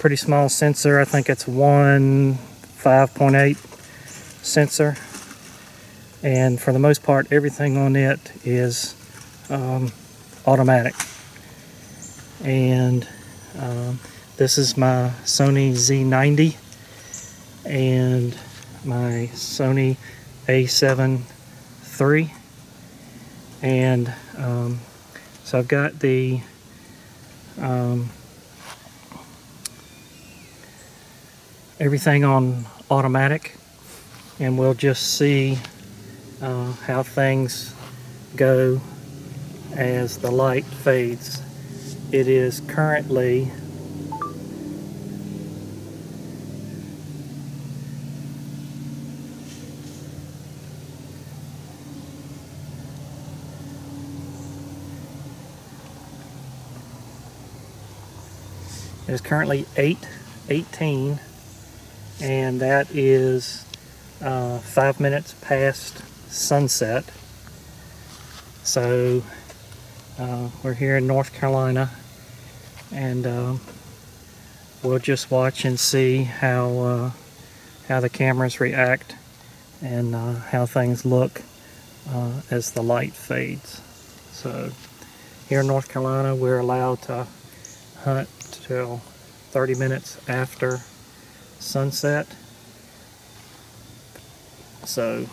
pretty small sensor. I think it's one 5.8 sensor. And for the most part, everything on it is um, automatic. And um, this is my Sony Z90 and my Sony A7 III. And um, so I've got the um, everything on automatic and we'll just see uh, how things go as the light fades. It is currently It is currently 8.18 and that is uh, five minutes past sunset. So uh, we're here in North Carolina and um, we'll just watch and see how uh, how the cameras react and uh, how things look uh, as the light fades. So here in North Carolina we're allowed to hunt till 30 minutes after sunset. So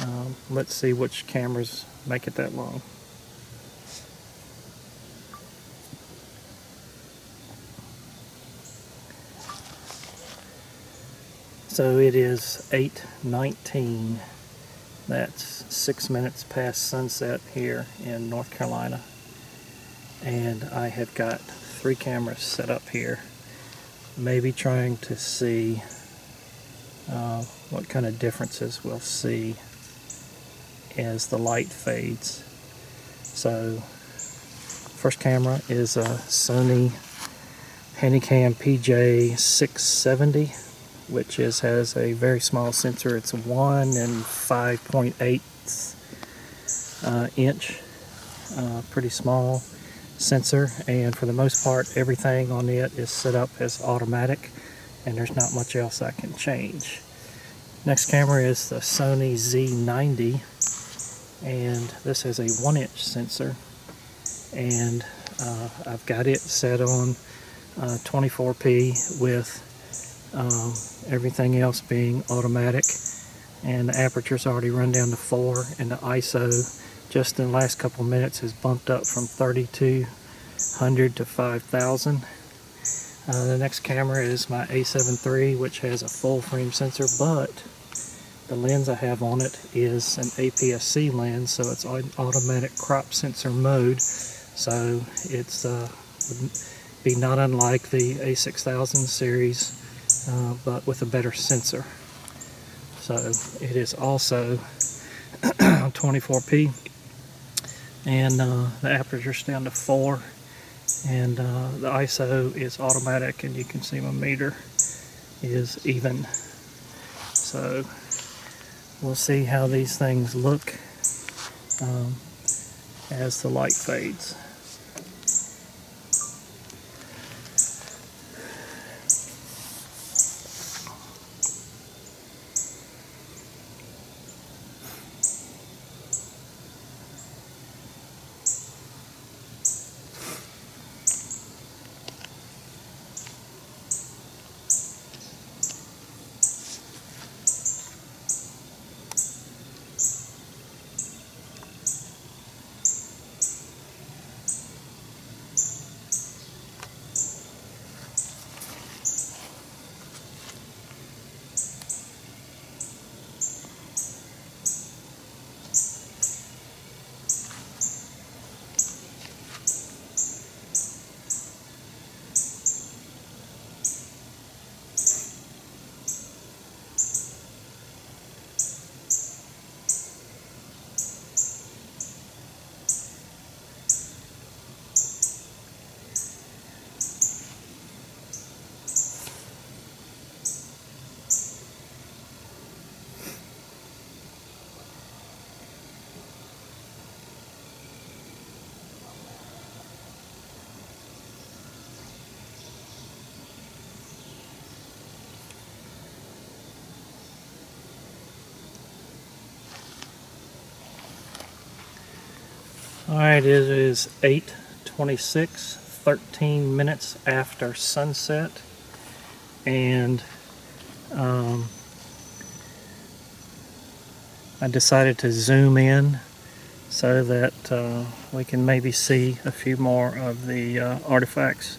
um, let's see which cameras make it that long. So it is 8.19. That's six minutes past sunset here in North Carolina. And I have got three cameras set up here. Maybe trying to see uh, what kind of differences we'll see as the light fades. So first camera is a Sony Handycam PJ670 which is has a very small sensor. It's 1 and 5.8 uh, inch, uh, pretty small sensor and for the most part everything on it is set up as automatic and there's not much else I can change. Next camera is the Sony Z90 and this is a 1 inch sensor and uh, I've got it set on uh, 24p with um, everything else being automatic and the aperture's already run down to 4 and the ISO just in the last couple minutes has bumped up from 3200 to 5000. Uh, the next camera is my A7 III which has a full frame sensor but the lens I have on it is an APS-C lens so it's an automatic crop sensor mode so it's uh, would be not unlike the A6000 series uh, but with a better sensor. So it is also 24p and uh, the aperture's down to 4 and uh, the ISO is automatic and you can see my meter is even. So we'll see how these things look um, as the light fades. Alright, it is 8.26, 13 minutes after sunset, and um, I decided to zoom in so that uh, we can maybe see a few more of the uh, artifacts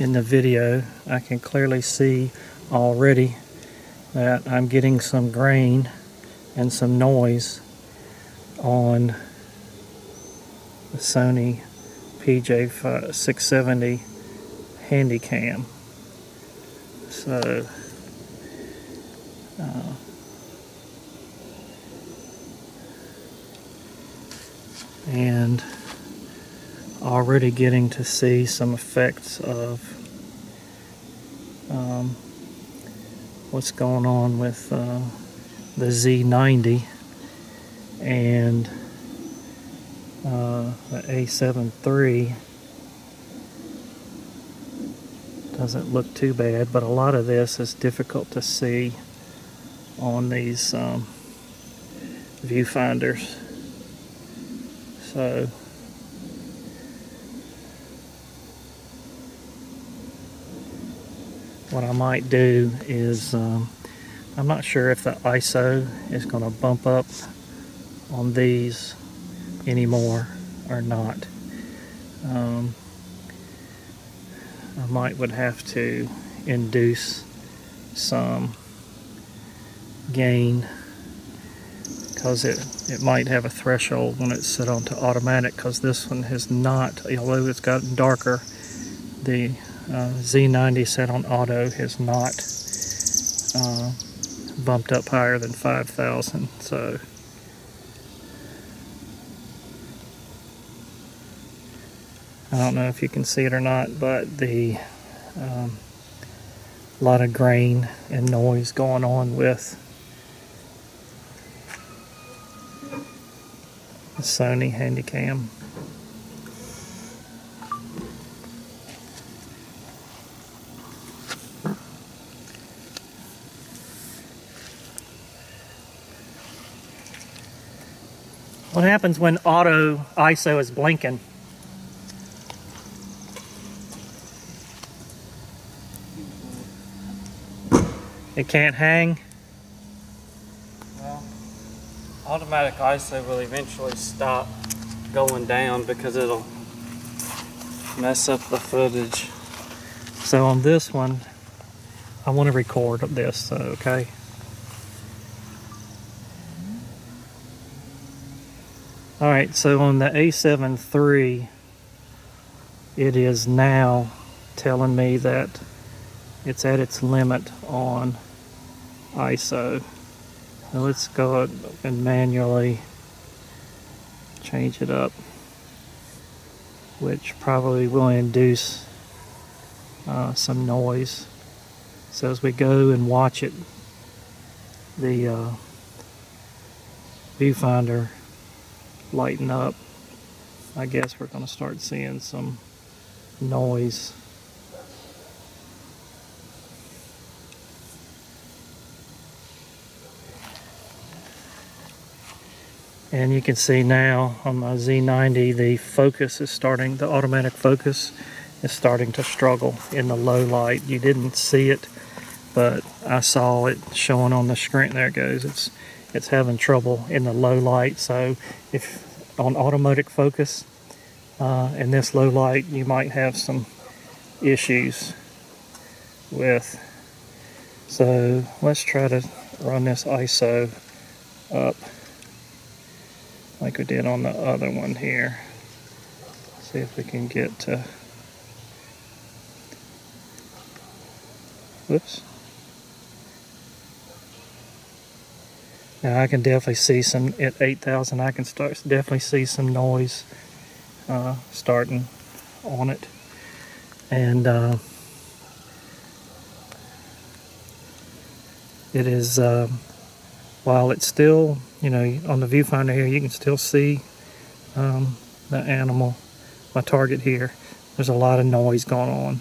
in the video. I can clearly see already that I'm getting some grain and some noise on Sony PJ670 Handycam. So, uh, and already getting to see some effects of um, what's going on with uh, the Z90 and uh, the A7 III doesn't look too bad, but a lot of this is difficult to see on these um, viewfinders. So what I might do is um, I'm not sure if the ISO is going to bump up on these anymore or not. Um, I might would have to induce some gain because it, it might have a threshold when it's set onto automatic because this one has not, although it's gotten darker, the uh, Z90 set on auto has not uh, bumped up higher than 5,000 so I don't know if you can see it or not, but the um, lot of grain and noise going on with the Sony Handycam. What happens when auto ISO is blinking? It can't hang? Well, automatic ISO will eventually stop going down because it'll mess up the footage. So on this one, I want to record this, so, okay? Alright, so on the A7 III, it is now telling me that it's at its limit on ISO. Now let's go and manually change it up, which probably will induce uh, some noise. So as we go and watch it, the uh, viewfinder lighten up, I guess we're going to start seeing some noise and you can see now on my Z90 the focus is starting the automatic focus is starting to struggle in the low light. You didn't see it but I saw it showing on the screen. There it goes. It's it's having trouble in the low light. So if on automatic focus uh, in this low light you might have some issues with. So let's try to run this ISO up like we did on the other one here. See if we can get to, whoops. Now I can definitely see some, at 8,000 I can start definitely see some noise uh, starting on it. And uh, it is, uh, while it's still you know, on the viewfinder here, you can still see um, the animal, my target here. There's a lot of noise going on.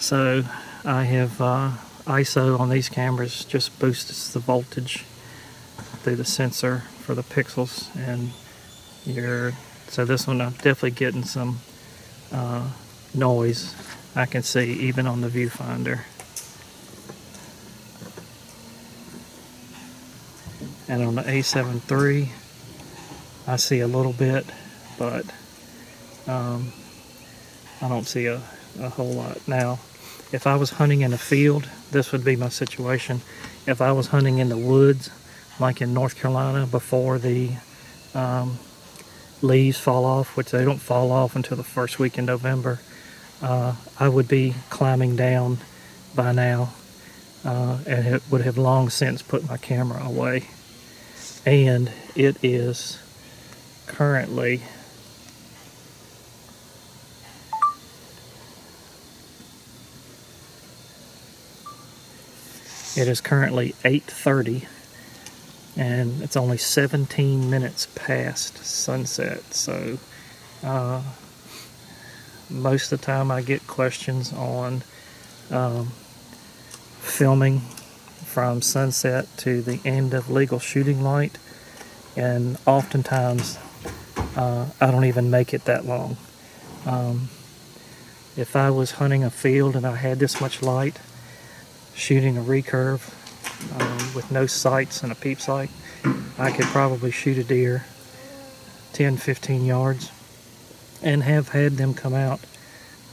So I have uh, ISO on these cameras just boosts the voltage through the sensor for the pixels and you're so this one I'm definitely getting some uh, noise I can see even on the viewfinder. And on the A7 III I see a little bit but um, I don't see a, a whole lot. Now if I was hunting in a field this would be my situation. If I was hunting in the woods like in North Carolina before the um, leaves fall off, which they don't fall off until the first week in November, uh, I would be climbing down by now uh, and it would have long since put my camera away. And it is currently it is currently 8.30 and it's only 17 minutes past sunset so uh, most of the time I get questions on um, filming from sunset to the end of legal shooting light and oftentimes uh, I don't even make it that long. Um, if I was hunting a field and I had this much light shooting a recurve um, with no sights and a peep sight, I could probably shoot a deer 10 15 yards and have had them come out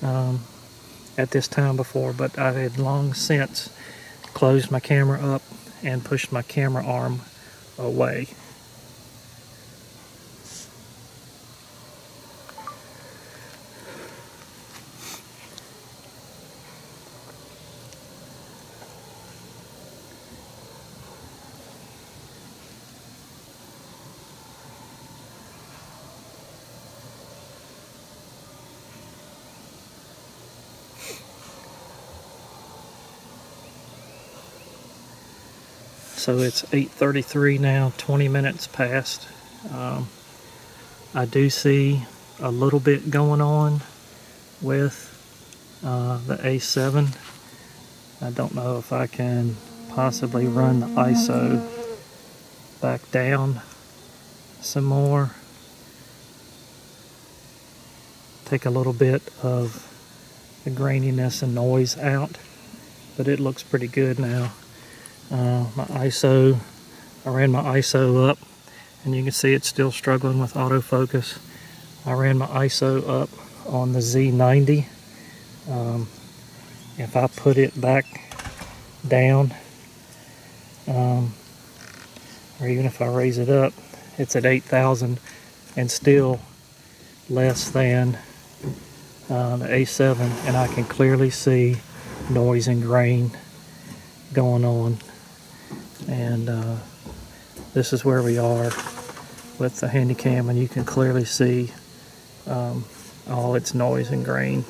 um, at this time before, but I had long since closed my camera up and pushed my camera arm away. So it's 8.33 now 20 minutes past. Um, I do see a little bit going on with uh, the A7 I don't know if I can possibly run the ISO back down some more. Take a little bit of the graininess and noise out but it looks pretty good now uh, my ISO, I ran my ISO up and you can see it's still struggling with autofocus. I ran my ISO up on the Z90. Um, if I put it back down, um, or even if I raise it up, it's at 8,000 and still less than uh, the A7 and I can clearly see noise and grain going on and uh, this is where we are with the Handycam and you can clearly see um, all its noise and grain.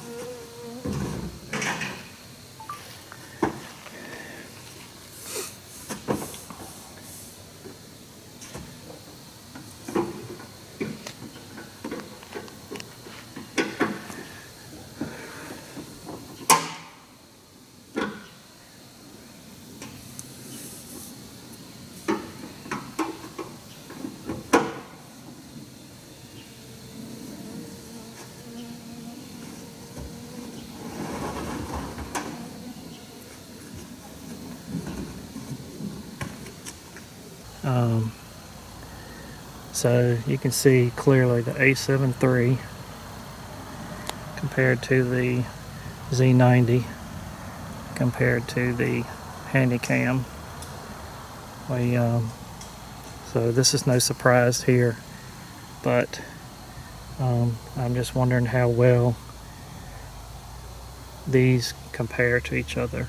Um, so you can see clearly the A7 III compared to the Z90 compared to the Handycam. We, um, so this is no surprise here, but um, I'm just wondering how well these compare to each other.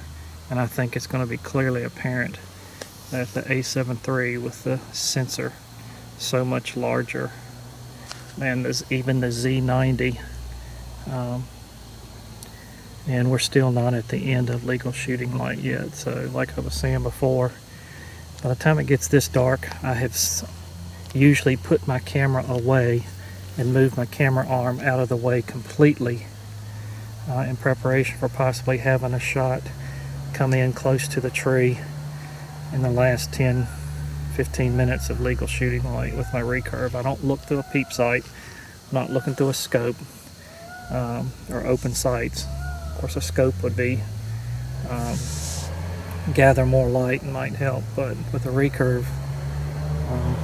And I think it's going to be clearly apparent that the A7 III with the sensor so much larger than this, even the Z90 um, and we're still not at the end of legal shooting light yet so like I was saying before by the time it gets this dark I have usually put my camera away and move my camera arm out of the way completely uh, in preparation for possibly having a shot come in close to the tree in the last 10 15 minutes of legal shooting light with my recurve. I don't look through a peep sight, I'm not looking through a scope um, or open sights. Of course, a scope would be um, gather more light and might help, but with a recurve, um,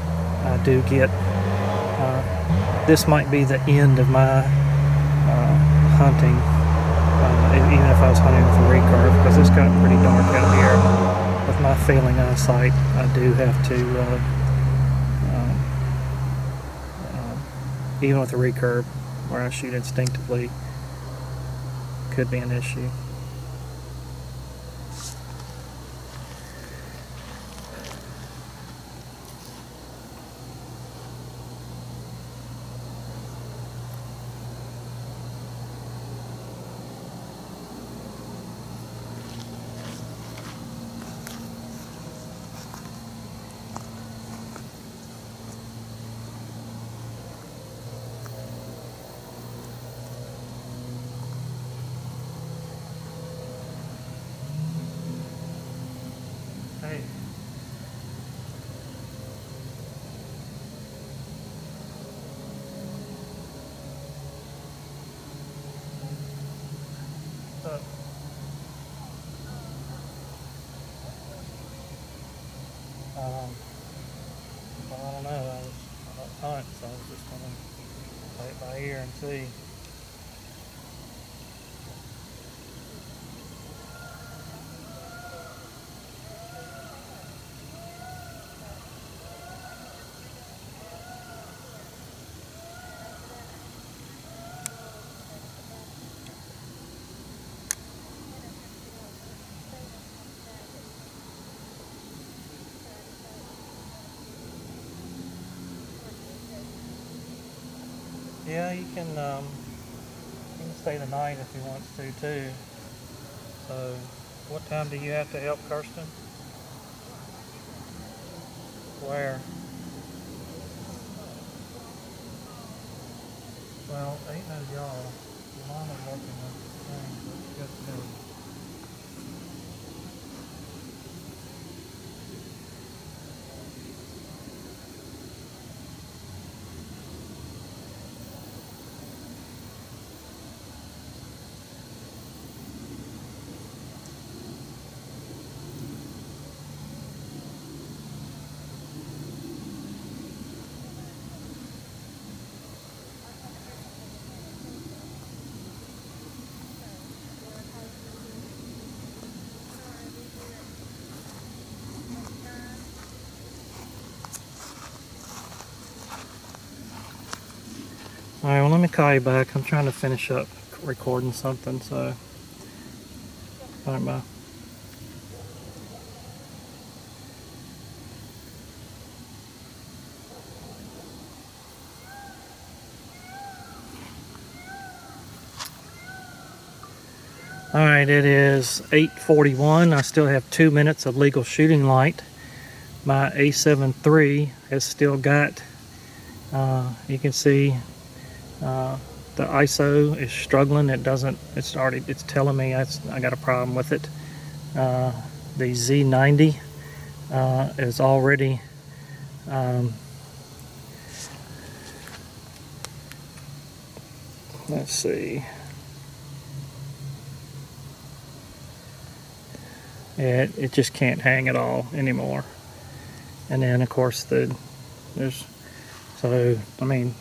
I do get. Uh, this might be the end of my uh, hunting, uh, even if I was hunting with a recurve, because it's gotten pretty dark out here failing eyesight, I do have to, uh, um, um, even with a recurve where I shoot instinctively, could be an issue. Yeah, you can um, you can stay the night if he wants to too. So, what time do you have to help Kirsten? Where? Well, ain't no y'all. Your working the thing, but just do. All right, well, let me call you back. I'm trying to finish up recording something, so. All right, bye. All right, it is 8:41. I still have two minutes of legal shooting light. My A7 III has still got. Uh, you can see uh, the ISO is struggling. It doesn't. It's already. It's telling me I, I got a problem with it. Uh, the Z90 uh, is already. Um, let's see. It it just can't hang at all anymore. And then of course the there's so I mean